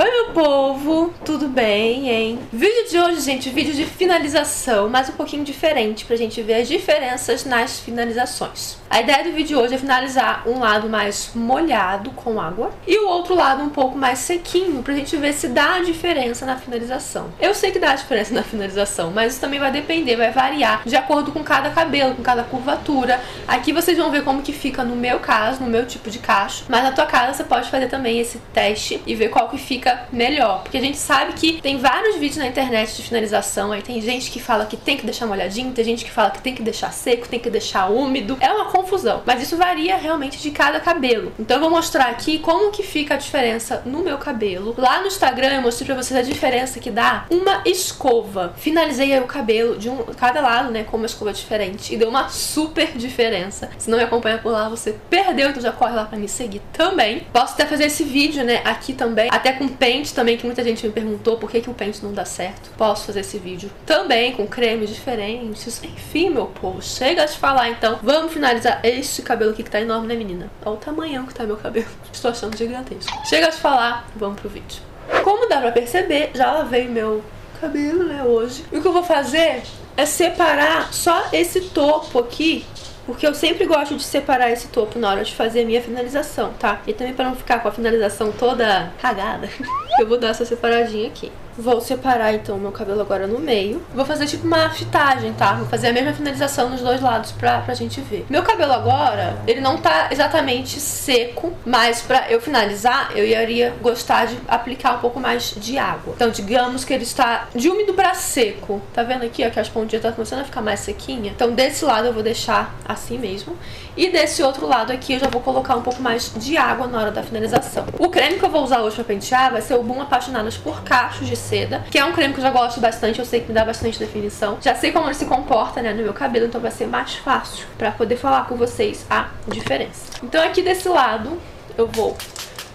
Oi meu povo, tudo bem, hein? Vídeo de hoje, gente, vídeo de finalização, mas um pouquinho diferente pra gente ver as diferenças nas finalizações. A ideia do vídeo de hoje é finalizar um lado mais molhado com água e o outro lado um pouco mais sequinho pra gente ver se dá a diferença na finalização. Eu sei que dá a diferença na finalização, mas isso também vai depender, vai variar de acordo com cada cabelo, com cada curvatura. Aqui vocês vão ver como que fica no meu caso, no meu tipo de cacho, mas na tua casa você pode fazer também esse teste e ver qual que fica fica melhor. Porque a gente sabe que tem vários vídeos na internet de finalização, aí tem gente que fala que tem que deixar molhadinho, tem gente que fala que tem que deixar seco, tem que deixar úmido. É uma confusão. Mas isso varia realmente de cada cabelo. Então eu vou mostrar aqui como que fica a diferença no meu cabelo. Lá no Instagram eu mostrei pra vocês a diferença que dá uma escova. Finalizei o cabelo de um cada lado, né, com uma escova diferente. E deu uma super diferença. Se não me acompanha por lá, você perdeu, então já corre lá pra me seguir também. Posso até fazer esse vídeo, né, aqui também, até com pente também, que muita gente me perguntou por que, que o pente não dá certo. Posso fazer esse vídeo também com cremes diferentes. Enfim, meu povo, chega de falar então. Vamos finalizar este cabelo aqui que tá enorme, né, menina? Olha o tamanhão que tá meu cabelo. Estou achando gigantesco. Chega de falar, vamos pro vídeo. Como dá pra perceber, já lavei meu cabelo, né, hoje. E o que eu vou fazer é separar só esse topo aqui porque eu sempre gosto de separar esse topo na hora de fazer a minha finalização, tá? E também para não ficar com a finalização toda cagada, eu vou dar essa separadinha aqui. Vou separar então meu cabelo agora no meio. Vou fazer tipo uma fitagem, tá? Vou fazer a mesma finalização nos dois lados pra, pra gente ver. Meu cabelo agora, ele não tá exatamente seco, mas pra eu finalizar, eu iria gostar de aplicar um pouco mais de água. Então, digamos que ele está de úmido pra seco. Tá vendo aqui, ó, que as pontinhas tá começando a ficar mais sequinha? Então, desse lado eu vou deixar assim mesmo. E desse outro lado aqui eu já vou colocar um pouco mais de água na hora da finalização. O creme que eu vou usar hoje pra pentear vai ser o Boom Apaixonadas por Cachos de Seda, que é um creme que eu já gosto bastante, eu sei que me dá bastante definição. Já sei como ele se comporta, né, no meu cabelo, então vai ser mais fácil pra poder falar com vocês a diferença. Então aqui desse lado eu vou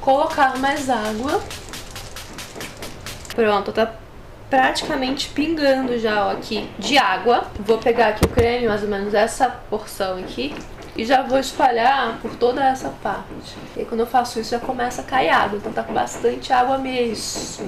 colocar mais água. Pronto, tá praticamente pingando já ó, aqui de água. Vou pegar aqui o creme, mais ou menos essa porção aqui. E já vou espalhar por toda essa parte. E aí, quando eu faço isso já começa a cair água, então tá com bastante água mesmo.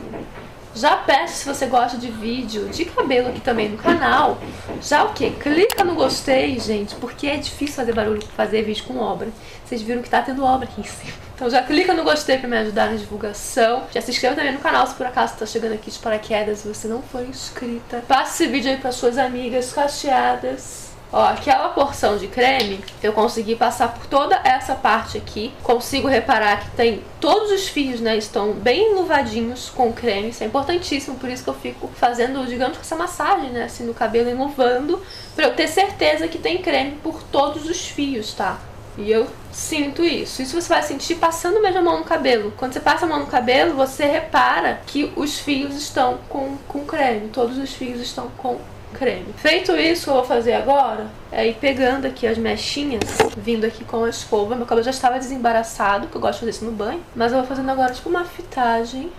Já peço se você gosta de vídeo de cabelo aqui também no canal. Já o que? Clica no gostei, gente, porque é difícil fazer barulho, fazer vídeo com obra. Vocês viram que tá tendo obra aqui em cima. Então já clica no gostei pra me ajudar na divulgação. Já se inscreva também no canal se por acaso tá chegando aqui de paraquedas e você não for inscrita. Passe esse vídeo aí para suas amigas cacheadas. Ó, aquela porção de creme, eu consegui passar por toda essa parte aqui. Consigo reparar que tem todos os fios, né, estão bem enluvadinhos com creme. Isso é importantíssimo, por isso que eu fico fazendo, digamos, essa massagem, né, assim, no cabelo, enluvando, pra eu ter certeza que tem creme por todos os fios, tá? E eu sinto isso. Isso você vai sentir passando mesmo a mão no cabelo. Quando você passa a mão no cabelo, você repara que os fios estão com, com creme. Todos os fios estão com creme. Feito isso, o que eu vou fazer agora é ir pegando aqui as mechinhas, vindo aqui com a escova. Meu cabelo já estava desembaraçado, que eu gosto de fazer isso no banho. Mas eu vou fazendo agora tipo uma fitagem.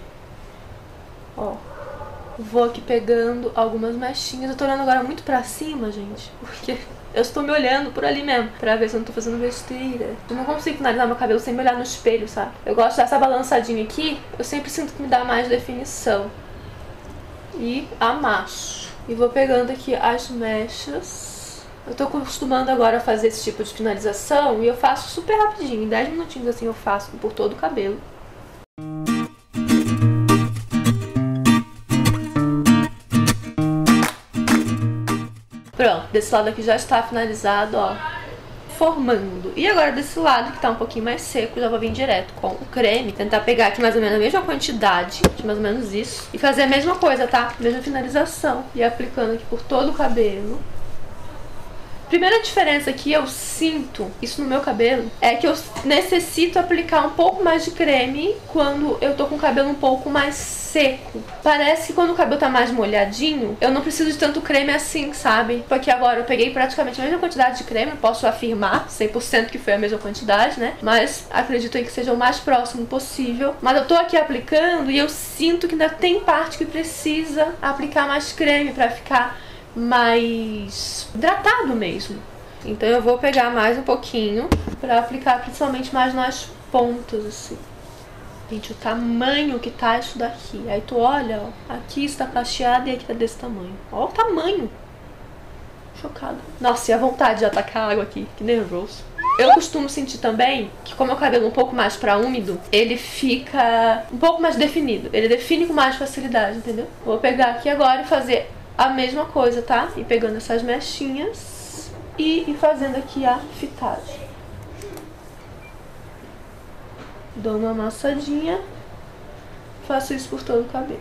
Ó. Vou aqui pegando algumas mechinhas. Eu tô olhando agora muito pra cima, gente, porque eu estou me olhando por ali mesmo, pra ver se eu não tô fazendo besteira. Eu não consigo finalizar meu cabelo sem me olhar no espelho, sabe? Eu gosto dessa balançadinha aqui, eu sempre sinto que me dá mais definição. E amasso. E vou pegando aqui as mechas. Eu tô acostumando agora a fazer esse tipo de finalização e eu faço super rapidinho. Em 10 minutinhos assim eu faço por todo o cabelo. Pronto, desse lado aqui já está finalizado, ó formando. E agora desse lado, que tá um pouquinho mais seco, já vou vir direto com o creme. Tentar pegar aqui mais ou menos a mesma quantidade, de mais ou menos isso. E fazer a mesma coisa, tá? Mesma finalização. E aplicando aqui por todo o cabelo. Primeira diferença que eu sinto, isso no meu cabelo, é que eu necessito aplicar um pouco mais de creme quando eu tô com o cabelo um pouco mais seco. Parece que quando o cabelo tá mais molhadinho, eu não preciso de tanto creme assim, sabe? Porque agora eu peguei praticamente a mesma quantidade de creme, posso afirmar 100% que foi a mesma quantidade, né? Mas acredito aí que seja o mais próximo possível. Mas eu tô aqui aplicando e eu sinto que ainda tem parte que precisa aplicar mais creme para ficar mais hidratado mesmo. Então eu vou pegar mais um pouquinho para aplicar principalmente mais nas pontas, assim. Gente, o tamanho que tá isso daqui. Aí tu olha, ó, aqui está cacheado e aqui tá desse tamanho. Ó o tamanho. Chocada. Nossa, e a vontade de atacar água aqui. Que nervoso. Eu costumo sentir também que como o cabelo é um pouco mais para úmido, ele fica um pouco mais definido. Ele define com mais facilidade, entendeu? Vou pegar aqui agora e fazer a mesma coisa, tá? E pegando essas mechinhas e, e fazendo aqui a fitagem. Dou uma amassadinha, faço isso por todo o cabelo.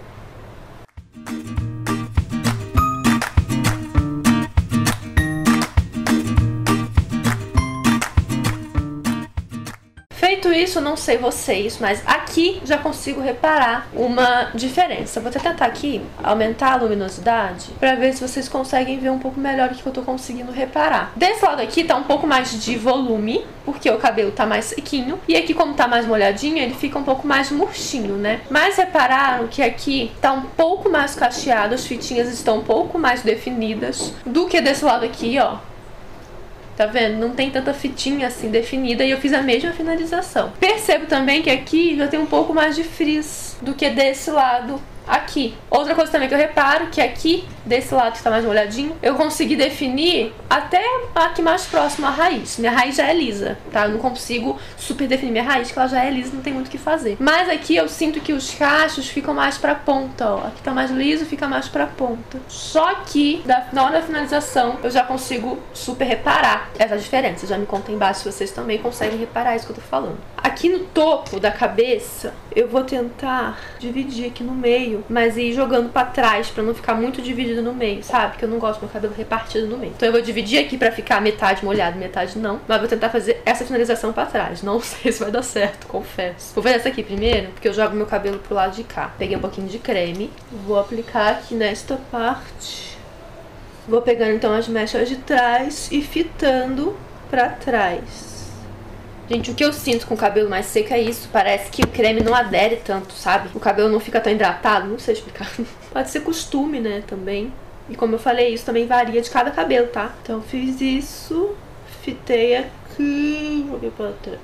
Isso, não sei vocês, mas aqui já consigo reparar uma diferença. Vou tentar aqui aumentar a luminosidade para ver se vocês conseguem ver um pouco melhor o que eu tô conseguindo reparar. Desse lado aqui tá um pouco mais de volume, porque o cabelo tá mais sequinho. E aqui, como tá mais molhadinho, ele fica um pouco mais murchinho, né? Mas repararam que aqui tá um pouco mais cacheado, as fitinhas estão um pouco mais definidas do que desse lado aqui, ó. Tá vendo? Não tem tanta fitinha assim definida e eu fiz a mesma finalização. Percebo também que aqui já tem um pouco mais de frizz do que desse lado aqui. Outra coisa também que eu reparo que aqui, desse lado que está mais molhadinho, eu consegui definir até aqui mais próximo à raiz. Minha raiz já é lisa, tá? Eu não consigo super definir minha raiz, que ela já é lisa, não tem muito o que fazer. Mas aqui eu sinto que os cachos ficam mais pra ponta, ó. Aqui tá mais liso, fica mais pra ponta. Só que, na hora da finalização, eu já consigo super reparar essa diferença. Já me conta embaixo se vocês também conseguem reparar isso que eu tô falando. Aqui no topo da cabeça, eu vou tentar dividir aqui no meio, mas ir jogando para trás para não ficar muito dividido no meio, sabe? Porque eu não gosto do meu cabelo repartido no meio. Então eu vou dividir aqui para ficar metade molhado, metade não, mas vou tentar fazer essa finalização para trás. Não sei se vai dar certo, confesso. Vou fazer essa aqui primeiro, porque eu jogo meu cabelo pro lado de cá. Peguei um pouquinho de creme, vou aplicar aqui nesta parte. Vou pegando então as mechas de trás e fitando para trás. Gente, o que eu sinto com o cabelo mais seco é isso. Parece que o creme não adere tanto, sabe? O cabelo não fica tão hidratado. Não sei explicar. Pode ser costume, né? Também. E como eu falei, isso também varia de cada cabelo, tá? Então fiz isso. Fitei aqui. Joguei pra trás.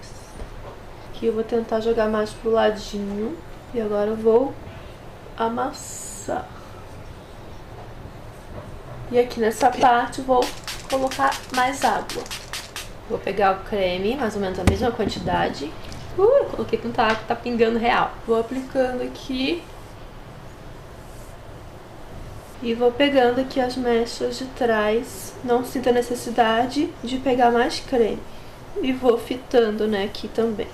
Aqui eu vou tentar jogar mais pro ladinho. E agora eu vou amassar. E aqui nessa parte eu vou colocar mais água. Vou pegar o creme, mais ou menos a mesma quantidade. Uh, coloquei tanta água que tá pingando real. Vou aplicando aqui. E vou pegando aqui as mechas de trás. Não sinto a necessidade de pegar mais creme. E vou fitando, né, aqui também.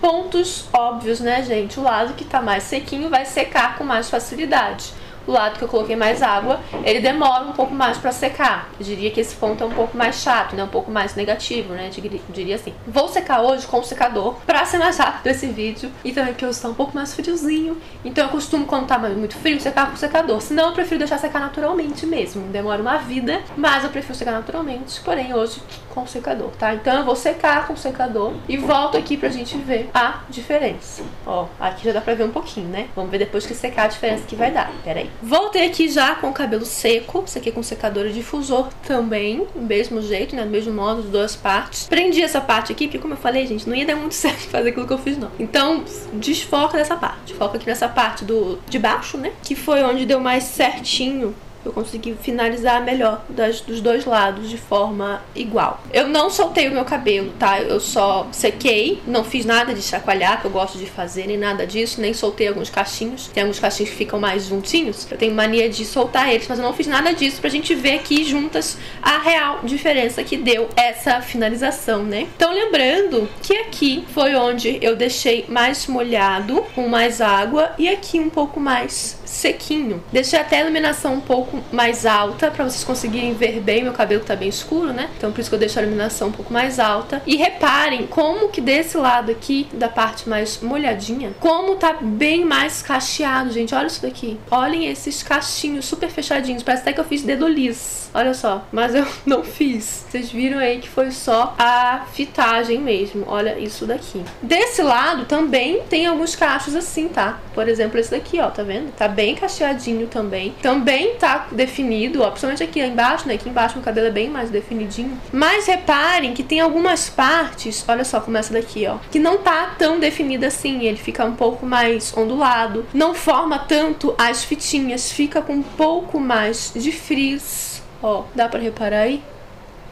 Pontos óbvios, né, gente? O lado que tá mais sequinho vai secar com mais facilidade o lado que eu coloquei mais água, ele demora um pouco mais para secar. Eu diria que esse ponto é um pouco mais chato, né? Um pouco mais negativo, né? Eu diria assim. Vou secar hoje com o secador para ser mais rápido esse vídeo. E também porque eu estou um pouco mais friozinho. Então eu costumo, quando tá muito frio, secar com o secador. Senão eu prefiro deixar secar naturalmente mesmo. Demora uma vida, mas eu prefiro secar naturalmente. Porém, hoje com o secador, tá? Então eu vou secar com o secador e volto aqui pra gente ver a diferença. Ó, aqui já dá pra ver um pouquinho, né? Vamos ver depois que secar a diferença que vai dar. Pera aí. Voltei aqui já com o cabelo seco, isso aqui com secador e difusor também, mesmo jeito, né, do mesmo modo, de duas partes. Prendi essa parte aqui, porque como eu falei, gente, não ia dar muito certo fazer aquilo que eu fiz não. Então, desfoca nessa parte, foca aqui nessa parte do de baixo, né, que foi onde deu mais certinho eu consegui finalizar melhor das, dos dois lados de forma igual. Eu não soltei o meu cabelo, tá? Eu só sequei, não fiz nada de chacoalhar, que eu gosto de fazer, nem nada disso, nem soltei alguns cachinhos. Tem alguns cachinhos que ficam mais juntinhos. Eu tenho mania de soltar eles, mas eu não fiz nada disso pra gente ver aqui juntas a real diferença que deu essa finalização, né? Então lembrando que aqui foi onde eu deixei mais molhado, com mais água, e aqui um pouco mais sequinho. Deixei até a iluminação um pouco mais alta para vocês conseguirem ver bem. Meu cabelo tá bem escuro, né? Então por isso que eu deixo a iluminação um pouco mais alta. E reparem como que desse lado aqui, da parte mais molhadinha, como tá bem mais cacheado, gente. Olha isso daqui. Olhem esses cachinhos super fechadinhos. Parece até que eu fiz dedo liso. Olha só. Mas eu não fiz. Vocês viram aí que foi só a fitagem mesmo. Olha isso daqui. Desse lado também tem alguns cachos assim, tá? Por exemplo, esse daqui, ó. Tá vendo? Tá bem cacheadinho também. Também tá definido, ó. Principalmente aqui embaixo, né? Aqui embaixo meu cabelo é bem mais definidinho. Mas reparem que tem algumas partes, olha só como essa daqui, ó. Que não tá tão definida assim. Ele fica um pouco mais ondulado. Não forma tanto as fitinhas. Fica com um pouco mais de frizz. Ó, dá pra reparar aí?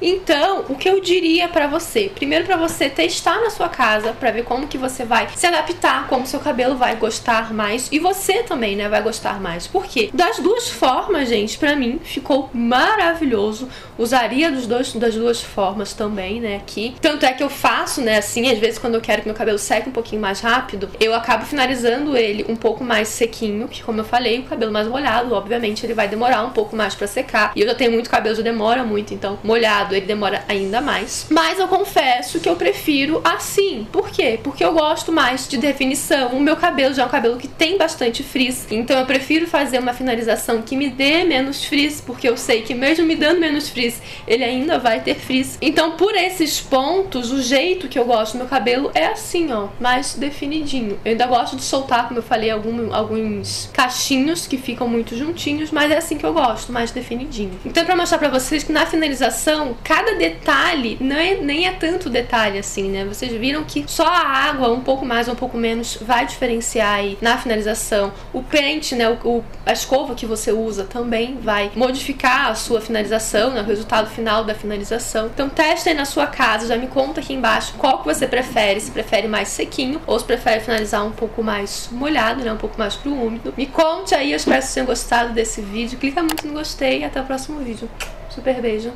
Então, o que eu diria para você? Primeiro para você testar na sua casa para ver como que você vai se adaptar, como seu cabelo vai gostar mais e você também, né, vai gostar mais. Por quê? Das duas formas, gente, para mim ficou maravilhoso. Usaria dos dois das duas formas também, né, aqui. Tanto é que eu faço, né, assim, às vezes quando eu quero que meu cabelo seque um pouquinho mais rápido, eu acabo finalizando ele um pouco mais sequinho, que como eu falei, o cabelo mais molhado, obviamente, ele vai demorar um pouco mais para secar. E eu já tenho muito cabelo, já demora muito, então molhado molhado ele demora ainda mais. Mas eu confesso que eu prefiro assim. Por quê? Porque eu gosto mais de definição. O meu cabelo já é um cabelo que tem bastante frizz. Então eu prefiro fazer uma finalização que me dê menos frizz, porque eu sei que mesmo me dando menos frizz, ele ainda vai ter frizz. Então por esses pontos, o jeito que eu gosto do meu cabelo é assim, ó, mais definidinho. Eu ainda gosto de soltar, como eu falei, algum, alguns cachinhos que ficam muito juntinhos, mas é assim que eu gosto, mais definidinho. Então para mostrar para vocês que na finalização cada detalhe não é, nem é tanto detalhe assim, né? Vocês viram que só a água, um pouco mais ou um pouco menos, vai diferenciar aí na finalização. O pente, né? O, o, a escova que você usa também vai modificar a sua finalização, né? O resultado final da finalização. Então testa aí na sua casa, já me conta aqui embaixo qual que você prefere, se prefere mais sequinho ou se prefere finalizar um pouco mais molhado, né? Um pouco mais pro úmido. Me conte aí, eu espero que vocês tenham gostado desse vídeo. Clica muito no gostei e até o próximo vídeo. Super beijo.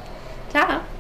Tchau.